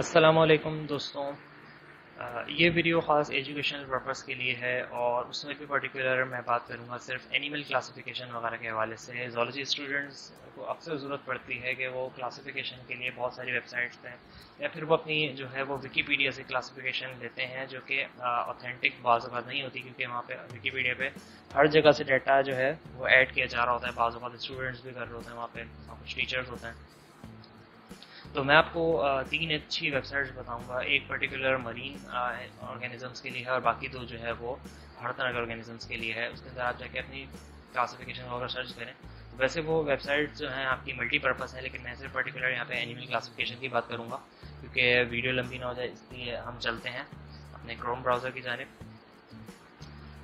असलकुम दोस्तों। ये वीडियो ख़ास एजुकेशनल पर्पज़ के लिए है और उसमें भी पर्टिकुलर मैं बात करूँगा सिर्फ़ एनिमल क्लासिफिकेशन वगैरह के हवाले से। जोलॉजी स्टूडेंट्स को अक्सर ज़रूरत पड़ती है कि वो क्लासिफिकेशन के लिए बहुत सारी वेबसाइट्स हैं या फिर वो अपनी जो है वो विकीपीडिया से क्लासिफिकेशन लेते हैं जो कि ऑथेंटिक बाज़ नहीं होती क्योंकि वहाँ पे विकीपीडिया पे हर जगह से डाटा जो है वो ऐड किया जा रहा होता है। बाज़ स्टूडेंट्स भी कर रहे होते हैं, वहाँ पे कुछ टीचर्स होते हैं। तो मैं आपको तीन अच्छी वेबसाइट्स बताऊँगा। एक पर्टिकुलर मरीन ऑर्गेनिजम्स के लिए है और बाकी दो जो है वो हर तरह के ऑर्गेनिजम्स के लिए है। उसके अंदर आप जाके अपनी क्लासिफिकेशन वगैरह सर्च करें। तो वैसे वो वेबसाइट जो हैं आपकी मल्टीपर्पज़ है, लेकिन मैं सिर्फ़ पर्टिकुलर यहाँ पे एनिमल क्लासिफिकेशन की बात करूँगा, क्योंकि वीडियो लंबी ना हो जाए, इसलिए हम चलते हैं अपने क्रोम ब्राउज़र की जानब।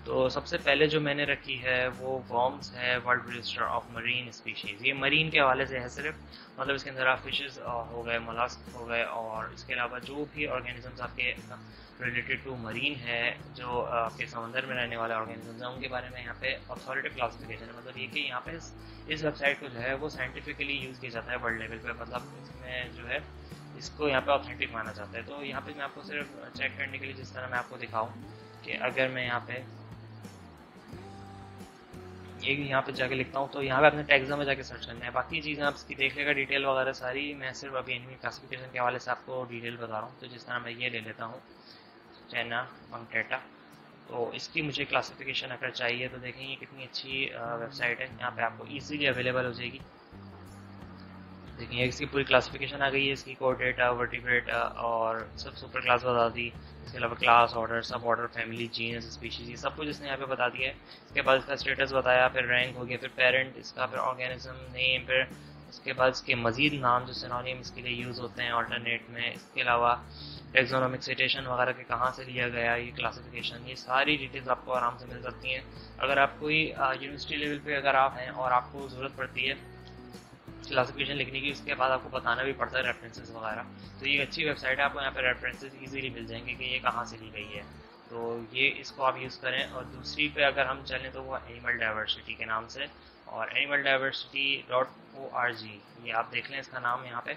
तो सबसे पहले जो मैंने रखी है वो वॉर्म्स है world register of marine species ये मरीन के हवाले से है सिर्फ़ मतलब इसके अंदर आप फिशेज हो गए मोलास्क हो गए और इसके अलावा जो भी ऑर्गेनिजम्स आपके रिलेटेड टू मरीन है जो आपके समंदर में रहने वाले ऑर्गेनिजम्स हैं उनके बारे में यहाँ पे अथॉरिटी क्लासिफिकेशन है। मतलब ये कि यहाँ पे इस, वेबसाइट को जो है वो साइंटिफिकली यूज़ किया जाता है वर्ल्ड लेवल पे। मतलब इसमें जो है इसको यहाँ पे ऑथेंटिक माना जाता है। तो यहाँ पे मैं आपको सिर्फ़ चेक करने के लिए जिस तरह मैं आपको दिखाऊँ कि अगर मैं यहाँ पे ये यहाँ पे जाके लिखता हूँ तो यहाँ पे आपने टैक्सा में जाके सर्च करना है। बाकी चीज़ें आप इसकी देख लेगा डिटेल वगैरह सारी, मैं सिर्फ़ अभी एनिमी क्लासिफिकेशन के हवाले से आपको डिटेल बता रहा हूँ। तो जिस तरह मैं ये ले लेता हूँ चैना पंकटेटा तो इसकी मुझे क्लासिफिकेशन अगर चाहिए तो देखें, ये कितनी अच्छी वेबसाइट है। यहाँ पर आपको ईजीली अवेलेबल हो जाएगी। देखिए इसकी पूरी क्लासिफिकेशन आ गई है, इसकी कोडेटा वर्टिब्रेट और सब सुपर क्लास बता दी। इसके अलावा class order suborder family genus species ये सब कुछ इसने यहाँ पे बता दिया है। इसके बाद इसका स्टेटस बताया, फिर रैंक हो गया, फिर पेरेंट इसका फिर ऑर्गेनिज्म नेम फिर उसके बाद इसके मजीद नाम जो सिनोनियम इसके लिए यूज़ होते हैं ऑल्टरनेट में। इसके अलावा टेक्सोनॉमिक सिटेशन वगैरह के कहाँ से लिया गया ये क्लासिफिकेशन ये सारी डिटेल्स आपको आराम से मिल सकती हैं। अगर आप कोई यूनिवर्सिटी लेवल पे अगर आप हैं और आपको ज़रूरत पड़ती है क्लासिफिकेशन लिखने की, उसके बाद आपको बताना भी पड़ता है रेफरेंसेस वगैरह। तो ये अच्छी वेबसाइट है, आपको यहाँ पर रेफरेंसेस इजीली मिल जाएँगे कि ये कहाँ से ली गई है। तो ये इसको आप यूज़ करें और दूसरी पे अगर हम चलें तो वो एनिमल डाइवर्सिटी के नाम से और animal diversity dot O R G ये आप देख लें इसका नाम यहाँ पे।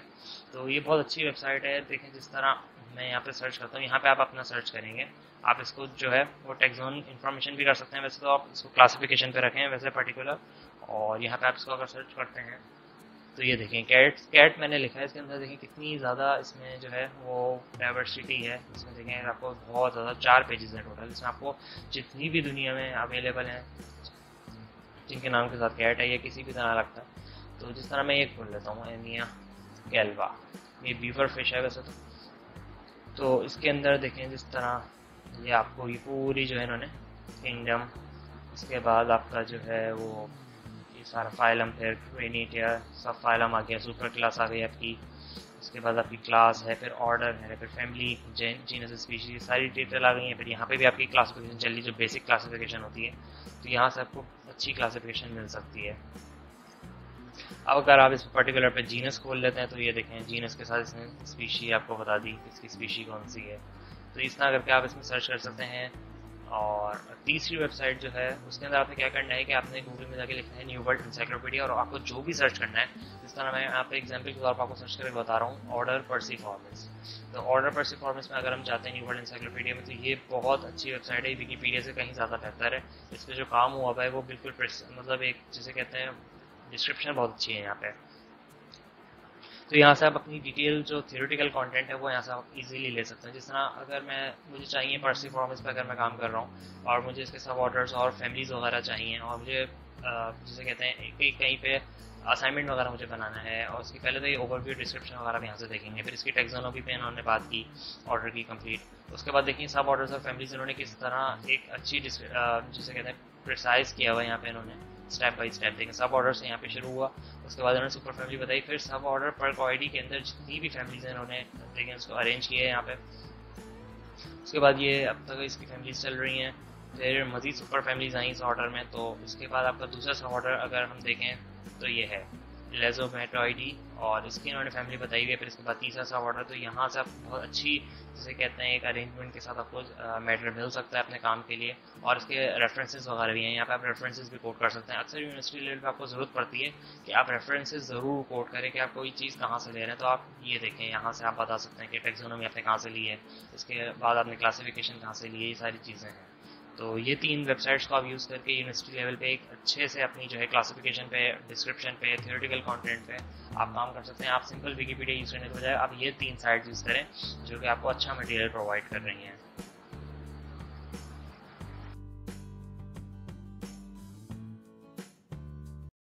तो ये बहुत अच्छी वेबसाइट है, देखें जिस तरह मैं यहाँ पे सर्च करता हूँ, यहाँ पे आप अपना सर्च करेंगे। आप इसको जो है वो टेक्सोन इन्फॉर्मेशन भी कर सकते हैं, वैसे तो आप इसको क्लासिफिकेशन पे रखें, वैसे पर्टिकुलर और यहाँ पे आप इसको अगर सर्च करते हैं तो ये देखें कैट कैट मैंने लिखा है, इसके अंदर देखें कितनी ज़्यादा इसमें जो है वो डाइवर्सिटी है। इसमें देखें, आपको बहुत ज़्यादा चार पेजेस हैं टोटल इसमें आपको जितनी भी दुनिया में अवेलेबल हैं, जिनके नाम के साथ कैट है, या किसी भी तरह लगता है। तो जिस तरह मैं एक खोल लेता हूँ एनिया कैलवा ये बीवर फ़िश है वैसे तो। तो इसके अंदर देखें, जिस तरह ये आपको ये पूरी जो है इन्होंने किंगडम इसके बाद आपका जो है वो ये सारा फाइलम फिर ट्रेनिटिया सब फाइलम आ गया सुपर क्लास आ गई आपकी। उसके बाद आपकी क्लास है, फिर ऑर्डर है, फिर family genus species detail detail आ गई है। फिर यहाँ पे भी आपकी क्लासिफिकेशन चल रही जो बेसिक क्लासिफिकेशन होती है। तो यहाँ से आपको अच्छी क्लासिफिकेशन मिल सकती है। अब अगर आप इस पर्टिकुलर पे जीनस खोल लेते हैं तो ये देखें जीनस के साथ इसने स्पीशी आपको बता दी, इसकी स्पीशी कौन सी है। तो इस तरह करके आप इसमें सर्च कर सकते हैं। और तीसरी वेबसाइट जो है, उसके अंदर आपने क्या करना है कि आपने गूगल में जाके लिखना है न्यू वर्ल्ड इंसाइक्लोपीडिया और आपको जो भी सर्च करना है जिस तरह मैं यहाँ पे एग्ज़ाम्पल के तौर पर आपको सर्च करके बता रहा हूँ ऑर्डर परसिफॉर्मेंस तो ऑर्डर परसिफॉर्मेंस में अगर हम चाहते हैं न्यू वर्ल्ड इंसाइक्लोपीडिया में तो ये बहुत अच्छी वेबसाइट है विकीपीडिया से कहीं ज़्यादा बेहतर है। इस पर जो काम हुआ है, वो बिल्कुल मतलब एक, जिसे कहते हैं डिस्क्रिप्शन बहुत अच्छी है यहाँ पे। तो यहाँ से आप अपनी डिटेल जो थियोरिटिकल कंटेंट है, वो यहाँ से आप इजीली ले सकते हैं। जिस तरह अगर मैं, मुझे चाहिए पर्सी फॉर्मेस पर अगर मैं काम कर रहा हूँ, और मुझे इसके सब ऑर्डर्स और फैमिलीज़ वगैरह चाहिए, और मुझे जिसे कहते हैं कहीं कहीं पे असाइनमेंट वगैरह मुझे बनाना है, और उसके पहले तो ये ओवरव्यू डिस्क्रिप्शन वगैरह भी यहाँ से देखेंगे, फिर इसकी टेक्सोनॉमी पे इन्होंने बात की ऑर्डर की कंप्लीट उसके बाद देखिए सब ऑर्डर्स और फैमिलीज़ इन्होंने किस तरह एक अच्छी जिसे कहते हैं प्रिसाइज किया हुआ है यहाँ पे इन्होंने। स्टेप बाई स्टेप देखें सब ऑर्डर से यहाँ पे शुरू हुआ। उसके बाद उन्होंने सुपर फैमिली बताई, फिर सब ऑर्डर पर क्वालिटी के अंदर जितनी भी फैमिलीज़ हैं उन्होंने देखें उसको अरेंज किया है यहाँ पे। उसके बाद ये अब तक इसकी फैमिलीज़ चल रही हैं। फिर मजीद सुपर फैमिलीज़ आई इस ऑर्डर में तो उसके बाद आपका दूसरा सा ऑर्डर अगर हम देखें तो ये है। लेजोमेटोइडी और इसकी इन्होंने फैमिली बताई हुई है, फिर इसके बाद तीसरा सा ऑर्डर तो यहाँ से आप बहुत अच्छी, जैसे कहते हैं एक अरेंजमेंट के साथ आपको मेटेरियल मिल सकता है अपने काम के लिए। और इसके रेफरेंसेस वगैरह भी हैं, यहाँ पे आप रेफरेंसेस भी कोट कर सकते हैं। अक्सर यूनिवर्सिटी लेवल पे आपको ज़रूरत पड़ती है कि आप रेफरेंसेस ज़रूर कोट करें कि आप कोई चीज़ कहाँ से ले रहे हैं। तो आप ये देखें, यहाँ से आप बता सकते हैं कि टेक्सोनोमी आपने कहाँ से ली है, इसके बाद आपने क्लासिफिकेशन कहाँ से ली है ये सारी चीज़ें हैं। तो ये तीन वेबसाइट्स को आप यूज़ करके यूनिवर्सिटी लेवल पे एक अच्छे से अपनी जो है क्लासिफिकेशन पे डिस्क्रिप्शन पे थियोरटिकल कंटेंट पे आप काम कर सकते हैं। आप सिंपल विकीपीडिया यूज़ करने के बजाय आप ये तीन साइट्स यूज़ करें जो कि आपको अच्छा मटेरियल प्रोवाइड कर रही हैं।